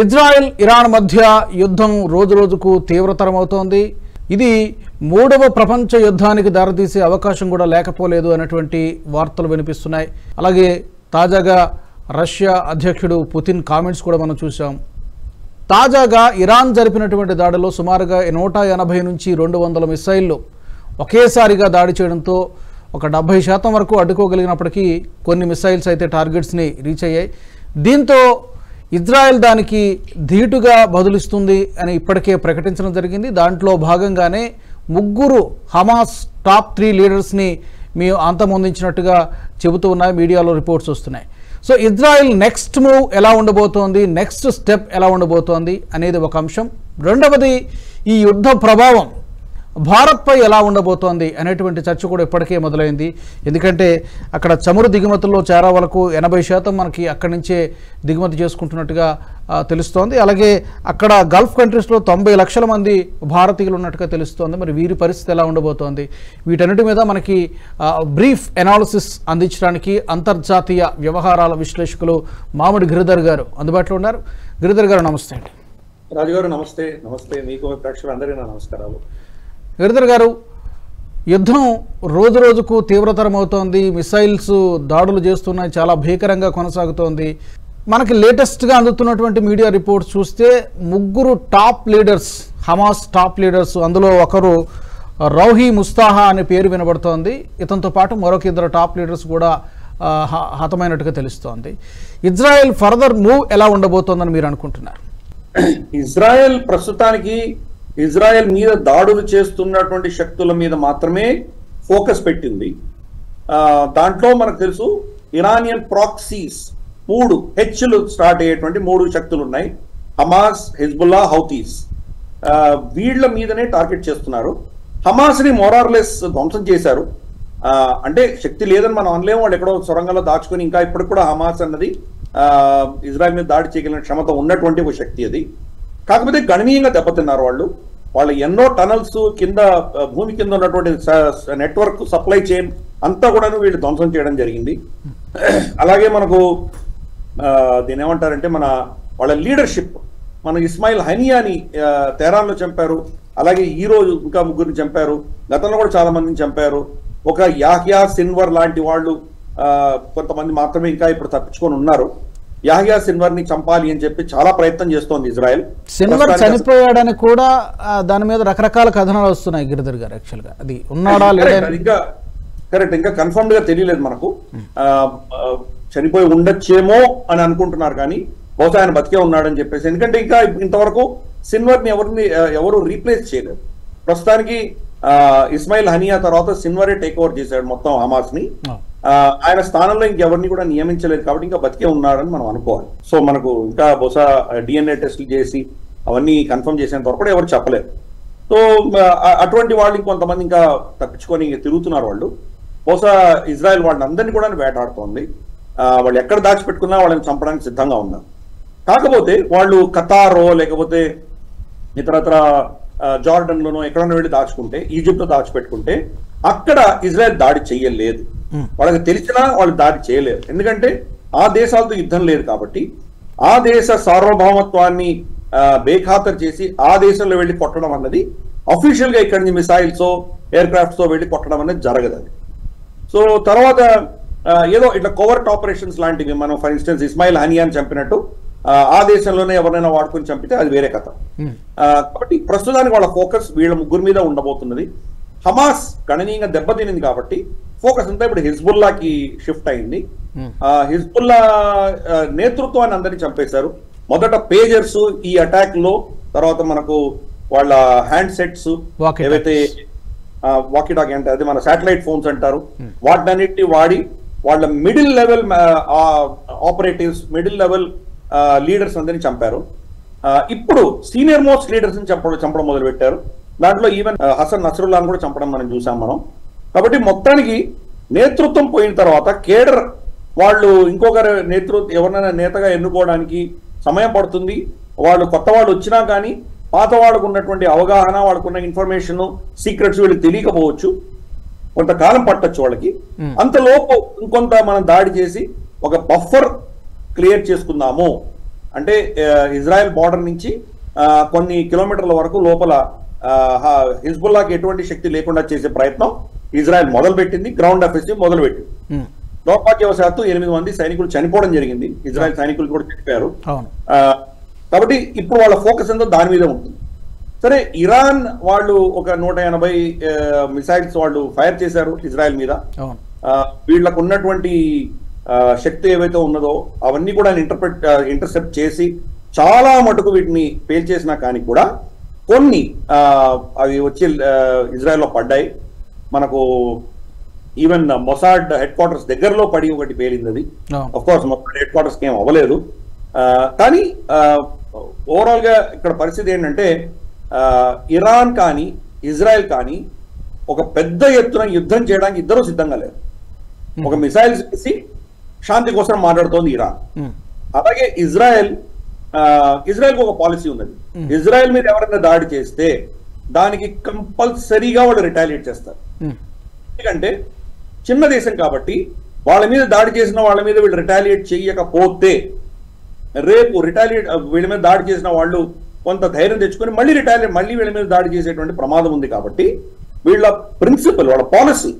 Israel Iran మధ్య యుద్ధం రోజు రోజుకు తీవ్రతరమవుతోంది. ఇది మూడవ ప్రపంచ యుద్ధానికి దారితీసే అవకాశం కూడా లేకపోలేదు అనేటువంటి వార్తలు వినిపిస్తున్నాయి. అలాగే తాజాగా రష్యా అధ్యక్షుడు పుతిన్ కామెంట్స్ కూడా మనం చూసాం తాజాగా ఇరాన్ జరిపినటువంటి దాడిలో సుమారుగా నూట ఎనభై నుంచి రెండు వందల మిసైళ్ళు ఒకేసారిగా దాడి చేయడంతో ఒక డెబ్బై శాతం వరకు అడ్డుకోగలిగినప్పటికీ కొన్ని మిసైల్స్ అయితే టార్గెట్స్ని రీచ్ అయ్యాయి. దీంతో ఇజ్రాయెల్ దానికి ధీటుగా బదులిస్తుంది అని ఇప్పటికే ప్రకటించడం జరిగింది. దాంట్లో భాగంగానే ముగ్గురు హమాస్ టాప్ త్రీ లీడర్స్ని మేము అంతమొందించినట్టుగా చెబుతూ ఉన్నాయి. మీడియాలో రిపోర్ట్స్ వస్తున్నాయి. సో ఇజ్రాయెల్ నెక్స్ట్ మూవ్ ఎలా ఉండబోతోంది? నెక్స్ట్ స్టెప్ ఎలా ఉండబోతోంది? అనేది ఒక అంశం. రెండవది ఈ యుద్ధ ప్రభావం భారత్పై ఎలా ఉండబోతోంది అనేటువంటి చర్చ కూడా ఇప్పటికే మొదలైంది. ఎందుకంటే అక్కడ చమురు దిగుమతుల్లో చేరా వరకు ఎనభై శాతం మనకి అక్కడి నుంచే దిగుమతి చేసుకుంటున్నట్టుగా తెలుస్తోంది. అలాగే అక్కడ గల్ఫ్ కంట్రీస్లో తొంభై లక్షల మంది భారతీయులు ఉన్నట్టుగా తెలుస్తోంది. మరి వీరి పరిస్థితి ఎలా ఉండబోతోంది? వీటన్నిటి మీద మనకి బ్రీఫ్ ఎనాలిసిస్ అందించడానికి అంతర్జాతీయ వ్యవహారాల విశ్లేషకులు మామిడి గిరిధర్ గారు అందుబాటులో ఉన్నారు. గిరిధర్ గారు నమస్తే అండి. రాజుగారు నమస్తే. నమస్తే. మీకు ప్రేక్షకులందరికీ నా నమస్కారాలు. గిరిధర్ గారు యుద్ధం రోజు రోజుకు తీవ్రతరం అవుతోంది మిసైల్స్ దాడులు చేస్తున్నాయి చాలా భీకరంగా కొనసాగుతోంది. మనకి లేటెస్ట్గా అందుతున్నటువంటి మీడియా రిపోర్ట్స్ చూస్తే ముగ్గురు top leaders Hamas top leaders అందులో ఒకరు రౌహీ ముస్తాహా అనే పేరు వినబడుతోంది. ఇతనితో పాటు మరొక ఇద్దరు టాప్ లీడర్స్ కూడా హ- హతమైనట్టుగా తెలుస్తోంది. ఇజ్రాయెల్ ఫర్దర్ మూవ్ ఎలా ఉండబోతోందని మీరు అనుకుంటున్నారు? ఇజ్రాయెల్ ప్రస్తుతానికి ఇజ్రాయెల్ మీద దాడులు చేస్తున్నటువంటి శక్తుల మీద మాత్రమే ఫోకస్ పెట్టింది. దాంట్లో మనకు తెలుసు ఇరానియన్ ప్రాక్సీస్ మూడు హెచ్లు స్టార్ట్ అయ్యేటువంటి మూడు శక్తులు ఉన్నాయి హమాస్ హిజ్బుల్లా హౌతీస్. వీళ్ళ మీదనే టార్గెట్ చేస్తున్నారు. హమాస్ని మోరార్లెస్ ధ్వంసం చేశారు. అంటే శక్తి లేదని మనం అనలేము. వాళ్ళు ఎక్కడో సొరంగంలో దాచుకొని ఇంకా ఇప్పటికి కూడా హమాస్ అన్నది ఇజ్రాయెల్ మీద దాడి చేయగలిగిన క్షమత ఉన్నటువంటి ఒక శక్తి అది. కాకపోతే గణనీయంగా దెబ్బతిన్నారు వాళ్ళు. వాళ్ళు ఎన్నో టనల్స్ కింద భూమి కింద ఉన్నటువంటి నెట్వర్క్ సప్లై చైన్ అంతా కూడాను వీళ్ళు ధ్వంసం చేయడం జరిగింది. అలాగే మనకు దీని ఏమంటారంటే మన వాళ్ళ లీడర్షిప్ మన ఇస్మాయిల్ హనియాని తెహరాన్లో చంపారు. అలాగే ఈ రోజు ఇంకా ముగ్గురిని చంపారు. గతంలో కూడా చాలా మందిని చంపారు. ఒక యాహ్యా సిన్వర్ లాంటి వాళ్ళు కొంతమంది మాత్రమే ఇంకా ఇప్పుడు తప్పించుకొని ఉన్నారు. యాహ్యా సిన్వర్ని చంపాలి అని చెప్పి చాలా ప్రయత్నం చేస్తోంది ఇజ్రాయెల్. సిన్వర్ చనిపోయాడని కూడా దాని మీద రకరకాల కథనాలు వస్తున్నాయి గిరిధర్ గారు యాక్చువల్గా అది ఉన్నాడా లేదా ఇంకా కరెక్ట్ ఇంకా కన్ఫర్మ్డ్గా తెలియలేదు మనకు. చనిపోయి ఉండొచ్చేమో అని అనుకుంటున్నారు కానీ బహుశా ఆయన బతికే ఉన్నాడని చెప్పేసి. ఎందుకంటే ఇంకా ఇంతవరకు సిన్వర్ని ఎవరిని ఎవరు రీప్లేస్ చేయలేదు. ప్రస్తుతానికి ఇస్మాయిల్ హనియా తర్వాత సిన్వరే టేక్ ఓవర్ చేశాడు మొత్తం హమాస్ని ఆయన స్థానంలో ఇంకెవరిని కూడా నియమించలేదు కాబట్టి ఇంకా బతికే ఉన్నాడని మనం అనుకోవాలి. సో మనకు ఇంకా బహుశా డిఎన్ఏ టెస్టులు చేసి అవన్నీ కన్ఫర్మ్ చేసేంత వరకు కూడా ఎవరు చెప్పలేరు. సో అటువంటి వాళ్ళు కొంతమంది ఇంకా తప్పించుకొని తిరుగుతున్నారు వాళ్ళు. బహుశా ఇజ్రాయెల్ వాళ్ళని అందరినీ కూడా వేటాడుతోంది. వాళ్ళు ఎక్కడ దాచిపెట్టుకున్నా వాళ్ళని చంపడానికి సిద్ధంగా ఉన్నారు. కాకపోతే వాళ్ళు కతారో లేకపోతే ఇతరత్ర జార్డన్లోనో ఎక్కడన్నా వెళ్ళి దాచుకుంటే ఈజిప్ట్లో దాచిపెట్టుకుంటే అక్కడ ఇజ్రాయెల్ దాడి చెయ్యలేదు. వాళ్ళకి తెలిసినా వాళ్ళు దాడి చేయలేరు. ఎందుకంటే ఆ దేశాలతో యుద్ధం లేదు కాబట్టి ఆ దేశ సార్వభౌమత్వాన్ని బేఖాతరు చేసి ఆ దేశంలో వెళ్ళి కొట్టడం అన్నది అఫీషియల్గా ఇక్కడి నుంచి మిసైల్స్ ఎయిర్ క్రాఫ్ట్స్తో వెళ్ళి కొట్టడం అనేది జరగదు అది. సో తర్వాత ఏదో ఇట్లా కోవర్ట్ ఆపరేషన్స్ లాంటివి మనం ఫర్ ఇన్స్టెన్స్ ఇస్మాయిల్ హనియాన్ చంపినట్టు ఆ, దేశంలోనే ఎవరైనా వాడుకొని చంపితే అది వేరే కథ. ఆ, కాబట్టి ప్రస్తుతానికి వాళ్ళ ఫోకస్ వీళ్ళ ముగ్గురు మీద ఉండబోతున్నది. హమాస్ గణనీయంగా దెబ్బతినింది కాబట్టి ఫోకస్ అంతా ఇప్పుడు హిజ్బుల్లాకి షిఫ్ట్ అయింది. Hmm. హిజ్బుల్లా నేతృత్వాన్ని అందరినీ చంపేశారు. మొదట పేజర్స్ ఈ అటాక్లో తర్వాత మనకు వాళ్ళ హ్యాండ్ సెట్స్. ఏవైతే వాకీ టాక్ అంటే అది మన శాటిలైట్ ఫోన్స్ అంటారు. వాటినన్నిటిని వాడి వాళ్ళ middle level operatives middle level leaders అందరినీ చంపారు. ఇప్పుడు సీనియర్ మోస్ట్ లీడర్స్ చంపడం చంపడం మొదలు పెట్టారు దాంట్లో ఈవెన్ హసన్ నసరుల్లాను కూడా చంపడం మనం చూసాం మనం. కాబట్టి మొత్తానికి నేతృత్వం పోయిన తర్వాత కేడర్ వాళ్ళు ఇంకొకరు నేతృత్వం ఎవరినైనా నేతగా ఎన్నుకోవడానికి సమయం పడుతుంది. వాళ్ళు కొత్త వాళ్ళు వచ్చినా కానీ పాత వాళ్ళకు ఉన్నటువంటి అవగాహన వాళ్ళకున్న ఇన్ఫర్మేషన్ సీక్రెట్స్ వీళ్ళకి తెలియకపోవచ్చు. కొంతకాలం పట్టొచ్చు వాళ్ళకి. అంతలోపు ఇంకొంత మనం దాడి చేసి ఒక బఫర్ క్లియర్ చేసుకుందాము. అంటే ఇజ్రాయెల్ బార్డర్ నుంచి కొన్ని కిలోమీటర్ల వరకు లోపల హిజ్బుల్లాకి ఎటువంటి శక్తి లేకుండా చేసే ప్రయత్నం ఇజ్రాయెల్ మొదలుపెట్టింది గ్రౌండ్ ఆఫీస్ మొదలుపెట్టింది. దౌర్భాగ్యవశాత్తు ఎనిమిది మంది సైనికులు చనిపోవడం జరిగింది. ఇజ్రాయెల్ సైనికులు కూడా చనిపోయారు. కాబట్టి ఇప్పుడు వాళ్ళ ఫోకస్ ఎంతో దాని మీదే ఉంటుంది. సరే ఇరాన్ వాళ్ళు ఒక నూట ఎనభై మిసైల్స్ వాళ్ళు ఫైర్ చేశారు ఇజ్రాయెల్ మీద. వీళ్ళకు ఉన్నటువంటి శక్తి ఏవైతే ఉన్నదో అవన్నీ కూడా ఇంటర్ప్రెట్ ఇంటర్సెప్ట్ చేసి చాలా మటుకు వీటిని పేల్చేసినా కానీ కూడా కొన్ని అవి వచ్చి ఇజ్రాయెల్లో పడ్డాయి. మనకు ఈవెన్ మొసాడ్ హెడ్ క్వార్టర్స్ దగ్గరలో పడి ఒకటి పేలింది అది కోర్స్ మొత్తం హెడ్ క్వార్టర్స్ ఏం అవ్వలేదు. కానీ ఓవరాల్గా ఇక్కడ పరిస్థితి ఏంటంటే ఇరాన్ కానీ ఇజ్రాయెల్ కానీ ఒక పెద్ద ఎత్తున యుద్ధం చేయడానికి ఇద్దరు సిద్ధంగా లేరు. ఒక మిసైల్స్ వేసి శాంతి కోసం మాట్లాడుతోంది ఇరాన్. అలాగే ఇజ్రాయెల్ ఆ, ఇజ్రాయెల్కి ఒక పాలసీ ఉన్నది. ఇజ్రాయెల్ మీద ఎవరైనా దాడి చేస్తే దానికి కంపల్సరీగా వాళ్ళు రిటాలియేట్ చేస్తారు. ఎందుకంటే చిన్న దేశం కాబట్టి వాళ్ళ మీద దాడి చేసిన వాళ్ళ మీద వీళ్ళు రిటాలియేట్ చేయకపోతే రేపు రిటాలియేట్ వీళ్ళ మీద దాడి చేసిన వాళ్ళు కొంత ధైర్యం తెచ్చుకొని మళ్ళీ రిటాలియేట్ మళ్ళీ వీళ్ళ మీద దాడి చేసేటువంటి ప్రమాదం ఉంది కాబట్టి వీళ్ళ ప్రిన్సిపల్ వాళ్ళ పాలసీ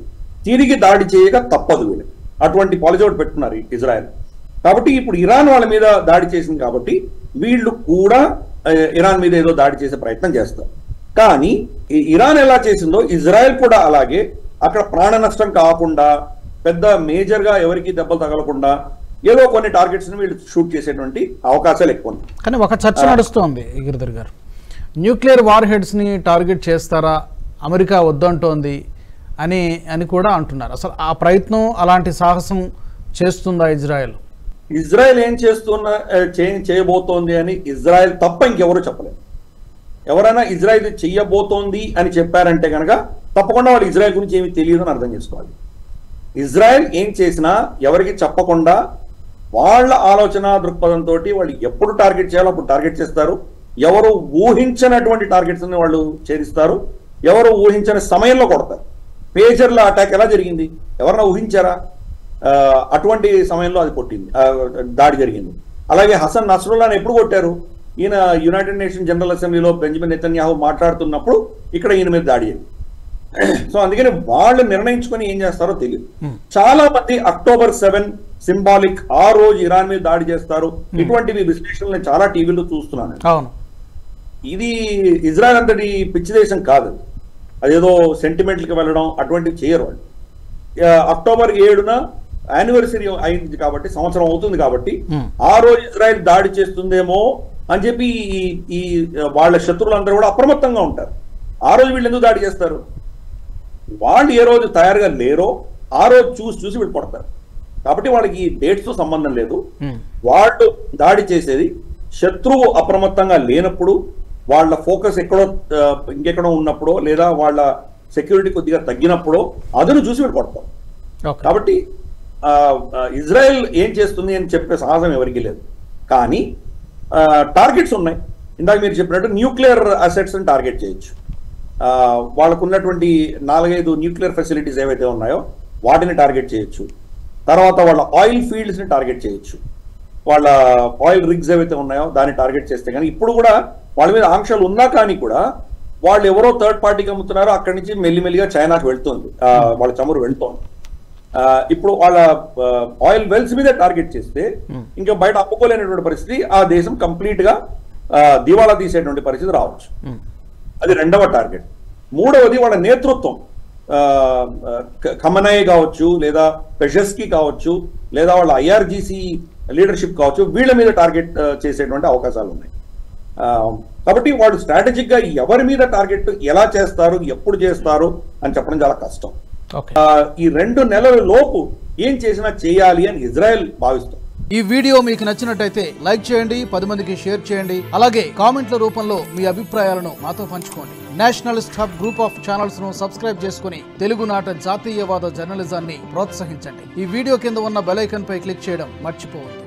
తిరిగి దాడి చేయక తప్పదు వీళ్ళు. అటువంటి పాలసీ ఒకటి పెట్టుకున్నారు ఇజ్రాయెల్. కాబట్టి ఇప్పుడు ఇరాన్ వాళ్ళ మీద దాడి చేసింది కాబట్టి వీళ్ళు కూడా ఇరాన్ మీద ఏదో దాడి చేసే ప్రయత్నం చేస్తారు. కానీ ఇరాన్ ఎలా చేసిందో ఇజ్రాయెల్ కూడా అలాగే. అక్కడ ప్రాణ నష్టం కాకుండా పెద్ద మేజర్గా ఎవరికి దెబ్బలు తగలకుండా ఏదో కొన్ని టార్గెట్స్ని వీళ్ళు షూట్ చేసేటువంటి అవకాశాలు ఎక్కువ ఉన్నాయి. కానీ ఒక చర్చ నడుస్తోంది గిరిధర్ గారు. న్యూక్లియర్ వార్ హెడ్స్ని టార్గెట్ చేస్తారా? అమెరికా వద్దంటోంది అని అని కూడా అంటున్నారు. అసలు ఆ ప్రయత్నం అలాంటి సాహసం చేస్తుందా ఇజ్రాయెల్? ఇజ్రాయెల్ ఏం చేస్తున్న చేయబోతోంది అని ఇజ్రాయెల్ తప్ప ఇంకెవరు చెప్పలేరు ఎవరైనా ఇజ్రాయెల్ చెయ్యబోతోంది అని చెప్పారంటే కనుక తప్పకుండా వాళ్ళు ఇజ్రాయెల్ గురించి ఏమి తెలియదు అని అర్థం చేసుకోవాలి. ఇజ్రాయెల్ ఏం చేసినా ఎవరికి చెప్పకుండా వాళ్ళ ఆలోచన దృక్పథంతో వాళ్ళు ఎప్పుడు టార్గెట్ చేయాలో అప్పుడు టార్గెట్ చేస్తారు. ఎవరు ఊహించినటువంటి టార్గెట్స్ని వాళ్ళు చేరిస్తారు ఎవరు ఊహించని సమయంలో కొడతారు. పేజర్ల అటాక్ ఎలా జరిగింది? ఎవరన్నా ఊహించారా? అటువంటి సమయంలో అది కొట్టింది. దాడి జరిగింది. అలాగే హసన్ నసరుల్లాని ఎప్పుడు కొట్టారు? ఈయన యునైటెడ్ నేషన్ జనరల్ అసెంబ్లీలో బెంజమిన్ నెతన్యాహు మాట్లాడుతున్నప్పుడు ఇక్కడ ఈయన మీద దాడి జరిగింది సో అందుకని వాళ్ళు నిర్ణయించుకొని ఏం చేస్తారో తెలియదు. చాలా మంది అక్టోబర్ సెవెన్ సింబాలిక్ ఆ రోజు ఇరాన్ మీద దాడి చేస్తారు. ఇటువంటివి విశ్లేషణలు చాలా టీవీలో చూస్తున్నాను. ఇది ఇజ్రాయెల్ అంతటి పిచ్చి దేశం కాదు. అదేదో సెంటిమెంట్లకి వెళ్ళడం అటువంటివి చేయరు వాళ్ళు. అక్టోబర్ ఏడున యానివర్సరీ అయింది కాబట్టి సంవత్సరం అవుతుంది కాబట్టి Hmm. ఆ రోజు ఇజ్రాయెల్ దాడి చేస్తుందేమో అని చెప్పి ఈ ఈ వాళ్ళ శత్రువులందరూ కూడా అప్రమత్తంగా ఉంటారు. ఆ రోజు వీళ్ళు ఎందుకు దాడి చేస్తారు? వాళ్ళు ఏ రోజు తయారుగా లేరో ఆ రోజు చూసి చూసి వీళ్ళు కొడతారు కాబట్టి వాళ్ళకి ఈ డేట్స్తో సంబంధం లేదు. వాళ్ళు దాడి చేసేది శత్రువు అప్రమత్తంగా లేనప్పుడు వాళ్ళ ఫోకస్ ఎక్కడో ఇంకెక్కడో ఉన్నప్పుడో లేదా వాళ్ళ సెక్యూరిటీ కొద్దిగా తగ్గినప్పుడో అదును చూసి వీళ్ళు కొడతారు ఓకే. కాబట్టి ఇజ్రాయెల్ ఏం చేస్తుంది అని చెప్పే సాహసం ఎవరికి లేదు. కానీ టార్గెట్స్ ఉన్నాయి. ఇందాక మీరు చెప్పినట్టు న్యూక్లియర్ అసెట్స్ని టార్గెట్ చేయొచ్చు. వాళ్ళకు ఉన్నటువంటి నాలుగైదు న్యూక్లియర్ ఫెసిలిటీస్ ఏవైతే ఉన్నాయో వాటిని టార్గెట్ చేయొచ్చు. తర్వాత వాళ్ళ ఆయిల్ ఫీల్డ్స్ని టార్గెట్ చేయొచ్చు. వాళ్ళ ఆయిల్ రిగ్స్ ఏవైతే ఉన్నాయో దాన్ని టార్గెట్ చేస్తే కానీ ఇప్పుడు కూడా వాళ్ళ మీద ఆంక్షలు ఉన్నా కానీ కూడా వాళ్ళు ఎవరో థర్డ్ పార్టీకి అమ్ముతున్నారో అక్కడి నుంచి మెల్లిమెల్లిగా చైనాకి వెళ్తుంది. వాళ్ళ చమురు వెళ్తోంది. ఇప్పుడు వాళ్ళ ఆయిల్ వెల్స్ మీద టార్గెట్ చేస్తే ఇంకా బయట అమ్ముకోలేనటువంటి పరిస్థితి ఆ దేశం కంప్లీట్గా దివాళా తీసేటువంటి పరిస్థితి రావచ్చు. ఉమ్, అది రెండవ టార్గెట్ మూడవది వాళ్ళ నేతృత్వం. ఆ, క- ఖమనయ్ కావచ్చు లేదా పెషస్కి కావచ్చు లేదా వాళ్ళ ఐఆర్జీసీ లీడర్షిప్ కావచ్చు వీళ్ళ మీద టార్గెట్ చేసేటువంటి అవకాశాలు ఉన్నాయి. కాబట్టి వాళ్ళు స్ట్రాటజిక్గా ఎవరి మీద టార్గెట్ ఎలా చేస్తారు ఎప్పుడు చేస్తారు అని చెప్పడం చాలా కష్టం. ఈ రెండు నెలల లోపు ఏం చేసినా చేయాలి అని ఇజ్రాయెల్ భావిస్తుంది. ఈ వీడియో మీకు నచ్చినట్టయితే లైక్ చేయండి పది మందికి షేర్ చేయండి అలాగే కామెంట్ల రూపంలో మీ అభిప్రాయాలను మాతో పంచుకోండి. నేషనలిస్ట్ హబ్ గ్రూప్ ఆఫ్ ఛానల్స్ను సబ్స్క్రైబ్ చేసుకుని తెలుగునాట జాతీయవాద జర్నలిజాన్ని ప్రోత్సహించండి. ఈ వీడియో కింద ఉన్న బెల్ ఐకాన్ పై క్లిక్ చేయడం మర్చిపోవద్దు.